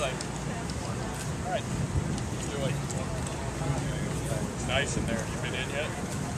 like, all right. Nice in there. You been in yet?